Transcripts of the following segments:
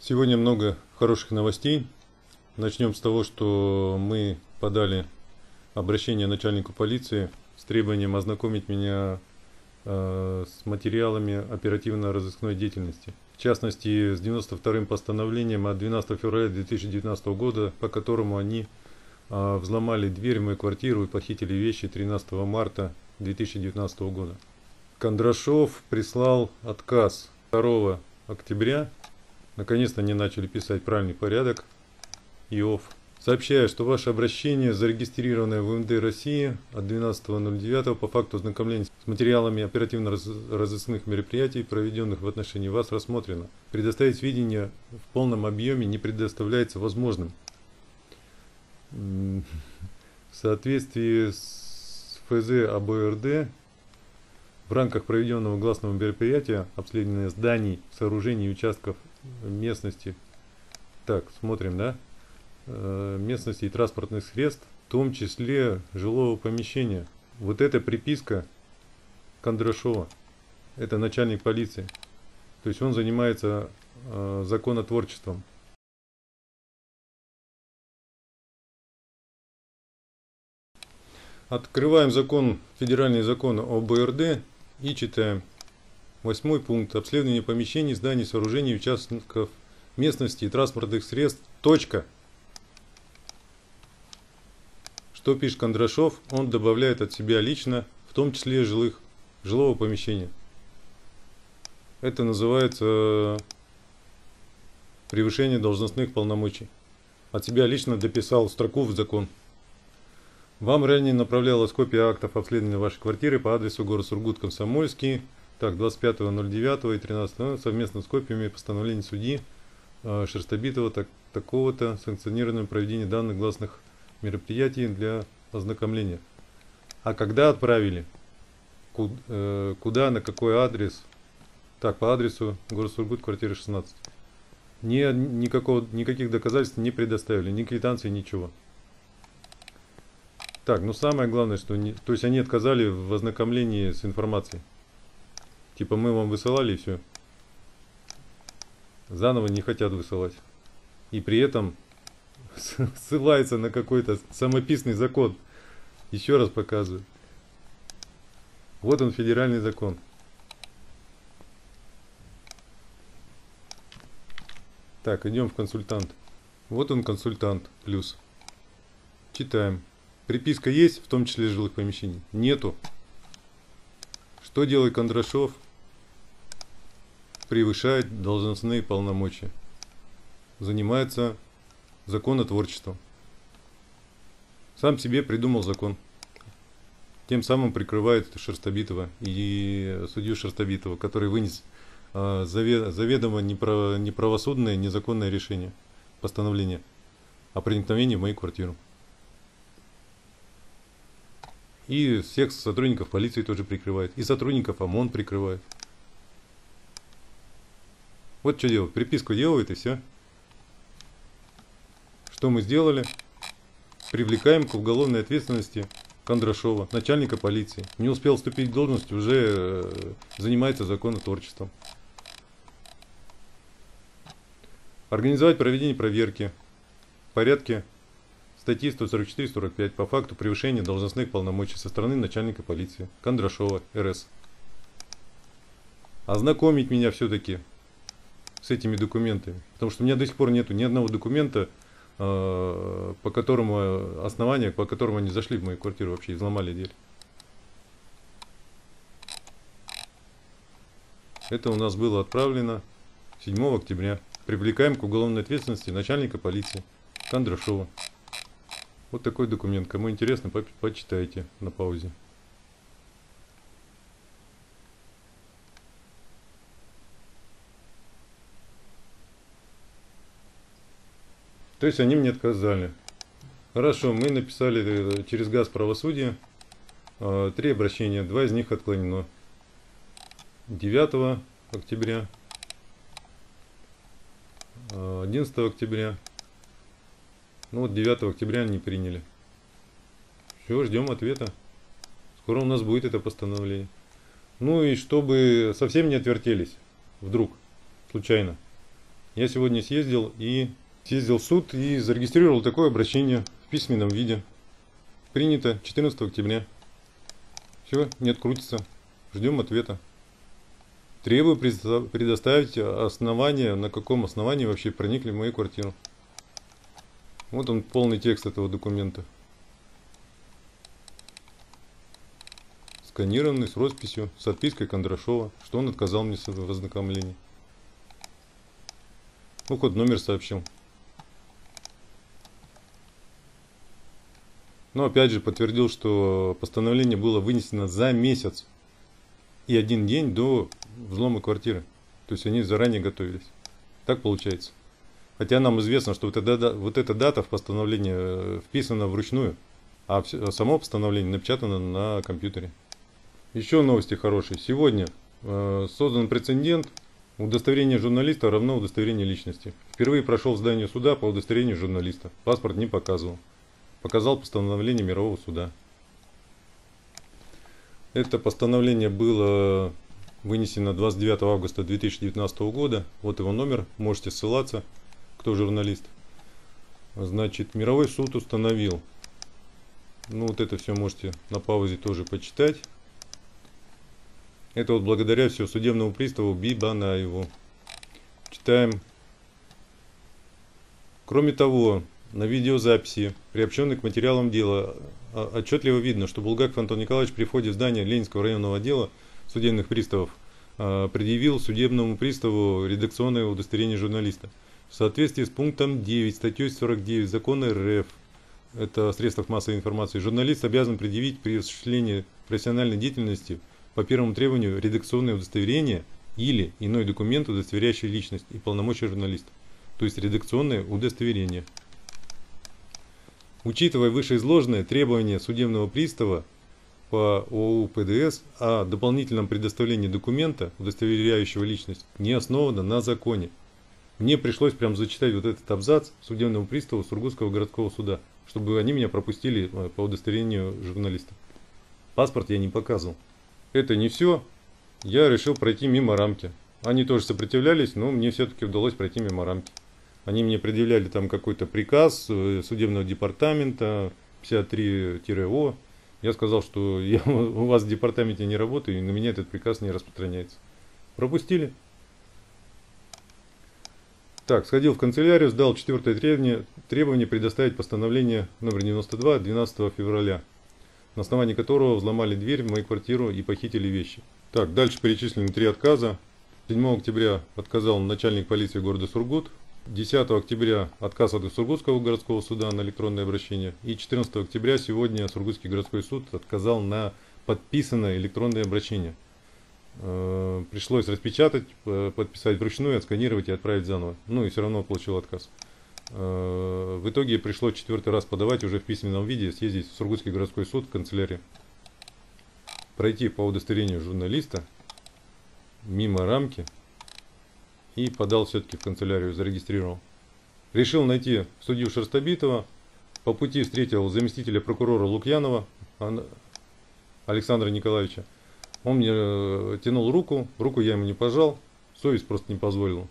Сегодня много хороших новостей. Начнем с того, что мы подали обращение начальнику полиции с требованием ознакомить меня э, с материалами оперативно-розыскной деятельности. В частности, с 92-м постановлением от 12 февраля 2019 года, по которому они э, взломали дверь в мою квартиру и похитили вещи 13 марта 2019 года. Кондрашов прислал отказ 2 октября Наконец-то они начали писать правильный порядок. ИОФ. Сообщаю, что ваше обращение, зарегистрированное в МВД России от 12.09 по факту ознакомления с материалами оперативно-розыскных мероприятий, проведенных в отношении вас, рассмотрено. Предоставить сведения в полном объеме не предоставляется возможным. В соответствии с ФЗ АБРД в рамках проведенного гласного мероприятия обследования зданий, сооружений и участков местности. Так, смотрим, да? Э, местности и транспортных средств, в том числе жилого помещения. Вот эта приписка Кондрашова, это начальник полиции. То есть он занимается э, законотворчеством. Открываем закон, федеральный закон о БРД и читаем. Восьмой пункт. Обследование помещений, зданий, сооружений, участков местности и транспортных средств. Точка. Что пишет Кондрашов? Он добавляет от себя лично, в том числе жилых, жилого помещения. Это называется превышение должностных полномочий. От себя лично дописал строку в закон. Вам ранее направлялась копия актов обследования вашей квартиры по адресу город Сургут, Комсомольский, так, 25.09 и 13 совместно с копиями постановлений судьи э, Шерстобитова так, такого-то санкционированным проведение данных гласных мероприятий для ознакомления. А когда отправили? Куда, э, куда на какой адрес? Так, по адресу город Сургут, квартира 16. Ни, никакого, никаких доказательств не предоставили, ни квитанции, ничего. Так, ну самое главное, что не, то есть они отказали в ознакомлении с информацией. Типа мы вам высылали и все. Заново не хотят высылать. И при этом ссылается на какой-то самописный закон. Еще раз показываю. Вот он федеральный закон. Так, идем в консультант. Вот он консультант плюс. Читаем. Приписка есть, в том числе жилых помещений? Нету. Что делает Кондрашов? Превышает должностные полномочия. Занимается законотворчеством. Сам себе придумал закон. Тем самым прикрывает Шерстобитова и судью Шерстобитова, который вынес э, заведомо неправо, неправосудное, незаконное решение, постановление о проникновении в мою квартиру. И всех сотрудников полиции тоже прикрывает. И сотрудников ОМОН прикрывает. Вот что делать. Приписку делает и все. Что мы сделали? Привлекаем к уголовной ответственности Кондрашова, начальника полиции. Не успел вступить в должность, уже э, занимается законотворчеством. Организовать проведение проверки в порядке статьи 144-45 по факту превышения должностных полномочий со стороны начальника полиции Кондрашова РС. Ознакомить меня все-таки с этими документами. Потому что у меня до сих пор нету ни одного документа, э, по которому основания, по которому они зашли в мою квартиру вообще, взломали дверь. Это у нас было отправлено 7 октября. Привлекаем к уголовной ответственности начальника полиции Кондрашова. Вот такой документ. Кому интересно, почитайте на паузе. То есть они мне отказали. Хорошо, мы написали э, через газ правосудия э, три обращения, два из них отклонено. 9 октября, 11 э, октября, ну вот 9 октября они приняли. Все, ждем ответа. Скоро у нас будет это постановление. Ну и чтобы совсем не отвертелись, вдруг, случайно. Я сегодня съездил и съездил в суд и зарегистрировал такое обращение в письменном виде. Принято 14 октября. Все, нет крутится. Ждем ответа. Требую предоставить основания, на каком основании вообще проникли в мою квартиру. Вот он полный текст этого документа. Сканированный с росписью, с отпиской Кондрашова, что он отказал мне в ознакомлении. Ну, хоть номер сообщил. Но опять же подтвердил, что постановление было вынесено за месяц и один день до взлома квартиры. То есть они заранее готовились. Так получается. Хотя нам известно, что вот эта, вот эта дата в постановлении э, вписана вручную, а само постановление напечатано на компьютере. Еще новости хорошие. Сегодня э, создан прецедент. Удостоверение журналиста равно удостоверению личности. Впервые прошел в здание суда по удостоверению журналиста. Паспорт не показывал. Показал постановление мирового суда. Это постановление было вынесено 29 августа 2019 года. Вот его номер, можете ссылаться кто журналист. Значит, мировой суд установил. Ну, вот это все можете на паузе тоже почитать. Это вот благодаря все судебному приставу Бибанаеву. Читаем. Кроме того, на видеозаписи, приобщенной к материалам дела, а, отчетливо видно, что Булгаков Антон Николаевич при входе в здание Ленинского районного отдела судебных приставов а, предъявил судебному приставу редакционное удостоверение журналиста. В соответствии с пунктом 9 статьей 49 закона РФ, это о средствах массовой информации, журналист обязан предъявить при осуществлении профессиональной деятельности по первому требованию редакционное удостоверение или иной документ, удостоверяющий личность и полномочия журналиста, то есть редакционное удостоверение. Учитывая вышеизложенное требование судебного пристава по ОУ ПДС о дополнительном предоставлении документа, удостоверяющего личность, не основано на законе. Мне пришлось прям зачитать вот этот абзац судебному приставу Сургутского городского суда, чтобы они меня пропустили э, по удостоверению журналиста. Паспорт я не показывал. Это не все. Я решил пройти мимо рамки. Они тоже сопротивлялись, но мне все-таки удалось пройти мимо рамки. Они мне предъявляли там какой-то приказ э, судебного департамента 53-О. Я сказал, что я у вас в департаменте не работаю, и на меня этот приказ не распространяется. Пропустили. Так, сходил в канцелярию, сдал четвертое требование, требование предоставить постановление номер 92 12 февраля, на основании которого взломали дверь в мою квартиру и похитили вещи. Так, дальше перечислены три отказа. 7 октября отказал начальник полиции города Сургут. 10 октября отказ от Сургутского городского суда на электронное обращение. И 14 октября сегодня Сургутский городской суд отказал на подписанное электронное обращение. Э, пришлось распечатать, э, подписать вручную, отсканировать и отправить заново. Ну и все равно получил отказ. Э, в итоге пришлось четвертый раз подавать уже в письменном виде, съездить в Сургутский городской суд, в канцелярию. Пройти по удостоверению журналиста мимо рамки и подал все-таки в канцелярию, зарегистрировал. Решил найти судью Шерстобитова. По пути встретил заместителя прокурора Лукьянова Александра Николаевича. Он мне э, тянул руку, руку я ему не пожал, совесть просто не позволила.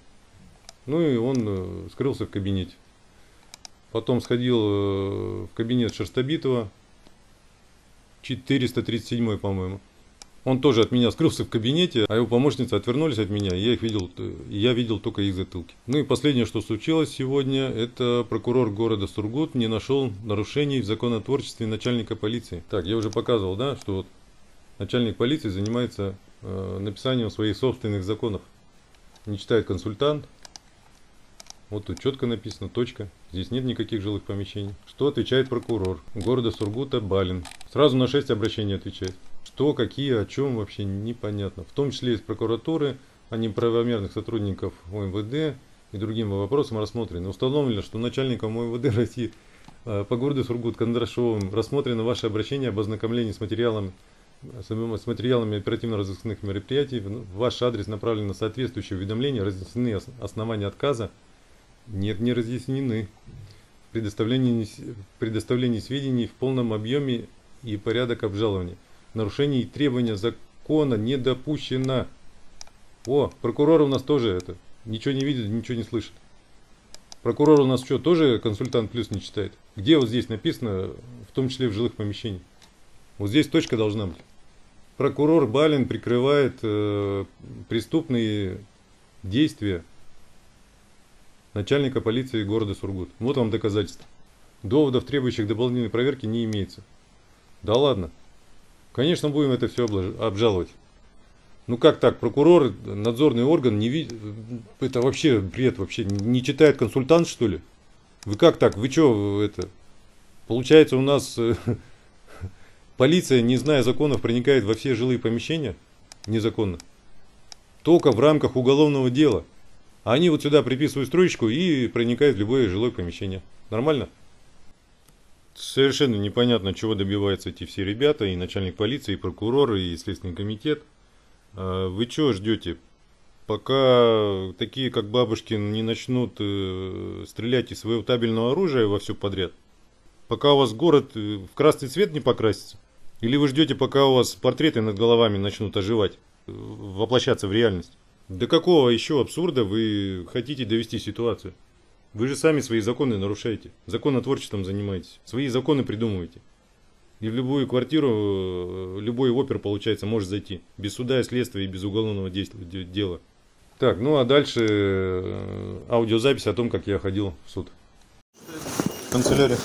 Ну и он э, скрылся в кабинете. Потом сходил э, в кабинет Шерстобитова, 437 по-моему. Он тоже от меня скрылся в кабинете, а его помощницы отвернулись от меня, я их видел, я видел только их затылки. Ну и последнее, что случилось сегодня, это прокурор города Сургут не нашел нарушений в законотворчестве начальника полиции. Так, я уже показывал, да, что вот начальник полиции занимается э, написанием своих собственных законов. Не читает консультант. Вот тут четко написано, точка. Здесь нет никаких жилых помещений. Что отвечает прокурор города Сургута Балин? Сразу на 6 обращений отвечает. Что, какие, о чем вообще непонятно. В том числе из прокуратуры, а неправомерных сотрудников ОМВД и другим вопросам рассмотрены. Установлено, что начальником ОМВД России э, по городу Сургут Кондрашовым рассмотрено ваше обращение об ознакомлении с материалом с материалами оперативно-розыскных мероприятий в ваш адрес направлено соответствующее уведомление, разъяснены основания отказа, нет, не разъяснены. Предоставление, предоставление сведений в полном объеме и порядок обжалования. Нарушение требования закона не допущено. О, прокурор у нас тоже это ничего не видит, ничего не слышит. Прокурор у нас что, тоже консультант плюс не читает? Где вот здесь написано, в том числе в жилых помещениях? Вот здесь точка должна быть. Прокурор Балин прикрывает э, преступные действия начальника полиции города Сургут. Вот вам доказательство. Доводов, требующих дополнительной проверки, не имеется. Да ладно. Конечно, будем это все обжаловать. Ну как так, прокурор, надзорный орган не видит, это вообще бред, вообще не читает консультант что ли? Вы как так, вы что это? Получается у нас э, полиция, не зная законов, проникает во все жилые помещения незаконно. Только в рамках уголовного дела. А они вот сюда приписывают строчку и проникают в любое жилое помещение. Нормально? Совершенно непонятно, чего добиваются эти все ребята, и начальник полиции, и прокурор, и следственный комитет. А, вы чего ждете? Пока такие, как Бабушкин, не начнут э, стрелять из своего табельного оружия во все подряд? Пока у вас город э, в красный цвет не покрасится? Или вы ждете, пока у вас портреты над головами начнут оживать, э, воплощаться в реальность? До какого еще абсурда вы хотите довести ситуацию? Вы же сами свои законы нарушаете. Законотворчеством занимаетесь. Свои законы придумываете. И в любую квартиру, э, любой опер, получается, может зайти. Без суда и следствия и без уголовного дела. Так, ну а дальше э, аудиозапись о том, как я ходил в суд. Канцелярия.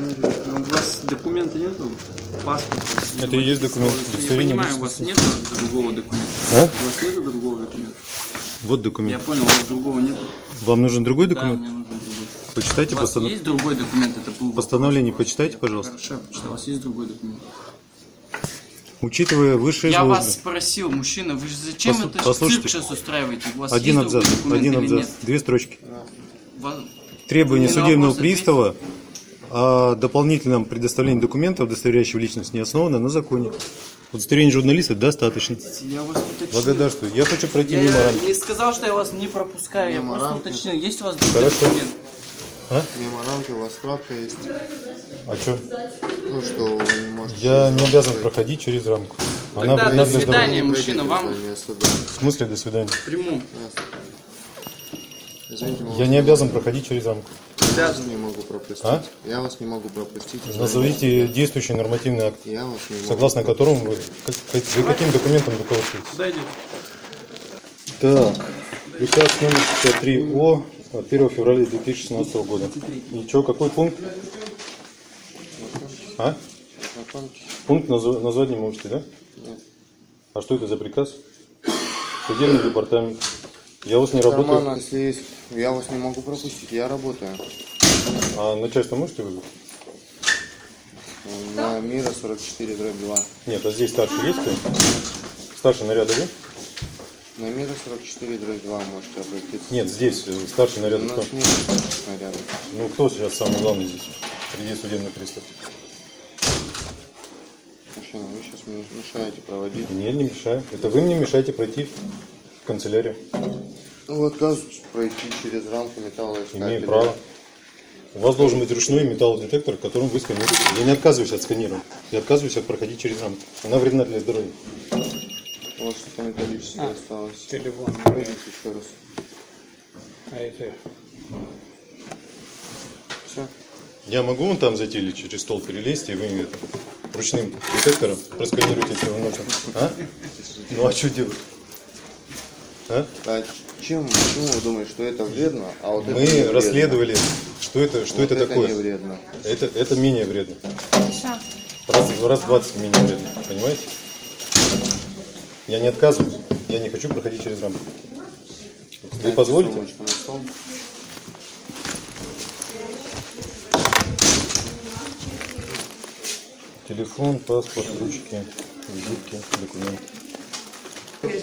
Ну, у вас документа нету? Паспорт? Это и есть документ. Я понимаю, у вас нет другого документа. А? У вас нет другого документа? Вот Я документ. понял, у вас другого нет. Вам нужен другой Да, документ? мне нужен другой. Почитайте У вас постанов- есть другой документ? Это был постановление, почитайте, пожалуйста. Хорошо, что у вас есть другой документ. Учитывая высшее Я вас спросил, мужчина, вы же зачем Послу- это послушайте. цирк сейчас устраиваете? У вас Один есть абзац, один абзац, две строчки. Вы на судебного пристава о дополнительном предоставлении документов, удостоверяющих личность, не основано на законе. Удостоверение журналиста достаточно. Я вас уточнил. Благодарствую. Я хочу пройти Я мимо рамки. не сказал, что я вас не пропускаю, я просто уточнил, есть у вас Хорошо. документ? Мимо рамки у вас справка есть. А что? Ну что, вы не можете... Я не обязан рамку проходить через рамку. Тогда до свидания. мужчина, вам- в смысле до свидания? Приму. Я не обязан проходить через рамку. Я могу пропустить. А? Я вас не могу пропустить. Назовите действующий нормативный акт, Я вас не могу. согласно которому вы, как- вы каким документом руководствуетесь. Идем? Так, приказ номер 63О от 1 февраля 2016 года. И что, какой пункт? А? Пункт назв- назвать не можете, да? Нет. А что это за приказ? Судебный департамент. Я у вас не работаю. если есть, я вас не могу пропустить. Я работаю. А начальство можете вызвать? На Мира 44 дробь 2. Нет, а здесь старший есть? Старший наряда вы? На Мира 44 дробь 2 можете обратиться. Нет, здесь э, старший У наряда кто? нас нет. Ну кто сейчас самый главный здесь? Среди судебных приставов. Мужчина, вы сейчас мне мешаете проводить. Не, не мешаю. Это вы мне мешаете пройти в канцелярию. Ну, вы отказываетесь пройти через рамку металлоискателя. Имею право. У вас должен быть ручной металлодетектор, которым вы сканируете. Я не отказываюсь от сканирования. Я отказываюсь от проходить через рамку. Она вредна для здоровья. У вас что-то металлическое осталось. телефон. Выйдите еще раз. А это Все. Я могу вон там зайти или через стол перелезть, и вы это, ручным детектором просканируете все внутрь? А? Ну а что делать? А? А чем, почему вы думаете, что это вредно, а вот это не Мы вредно? Что это, что Вот это, не такое. вредно. Это, это менее вредно. Раз, раз в 20 менее вредно, понимаете? Я не отказываюсь, я не хочу проходить через рамку. Вы позволите? Телефон, паспорт, ручки, визитки, документы.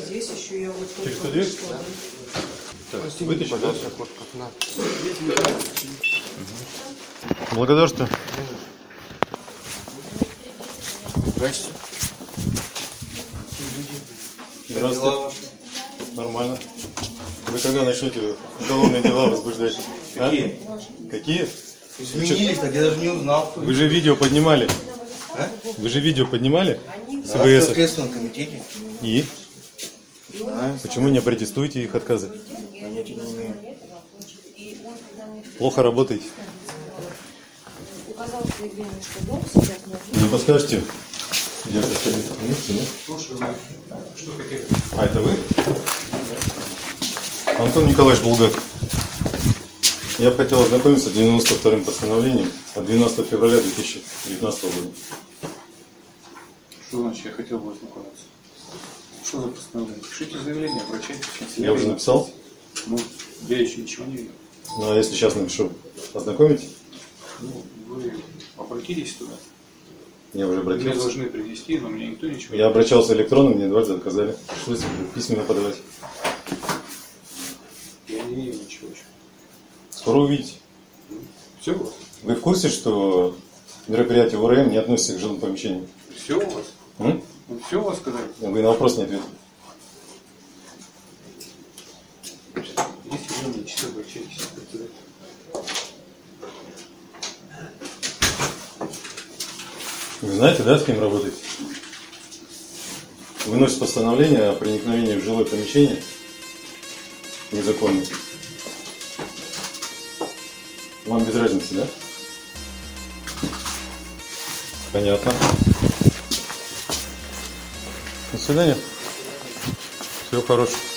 Здесь еще я вот Через только эту дверь? вышла, да. Так, вытащи, пожалуйста, код окна. Благодарствую. Здрасте. Здравствуйте. Нормально. Вы когда начнете уголовные дела возбуждать? Какие? Какие? Изменились, так я даже не узнал. Вы же видео поднимали. А? Вы же видео поднимали? С Да, в ИВС. Следственном комитете. И? А? Почему не протестуете их отказы? Понятия не. Плохо работаете. Указал в заявлении, что дом сейчас нужно. Не подскажете? Слушай, вы что хотели? А это вы? Антон Николаевич Булгак. Я бы хотел ознакомиться с 92-м постановлением от 12 февраля 2019 года. Что значит, я хотел бы ознакомиться? Что за постановление? Пишите заявление, обращайтесь Я канцелярию. уже написал. Ну, я еще ничего не видел. Ну а если сейчас напишу, ознакомите? Ну, вы обратились туда. Я уже Мне обратился. должны принести, но мне никто ничего Я обращался электронно, мне дважды отказали. Пришлось письменно подавать. Я не видел ничего еще. Скоро увидите. Все у вас? Вы в курсе, что мероприятие УРМ не относится к жилым помещениям? Все у вас? М? Ну, все у вас сказали? Вы на вопрос не ответили. В канцелярию. Вы знаете, да, с кем работаете? Выносит постановление о проникновении в жилое помещение незаконно. Вам без разницы, да? Понятно. До свидания. Всего хорошего.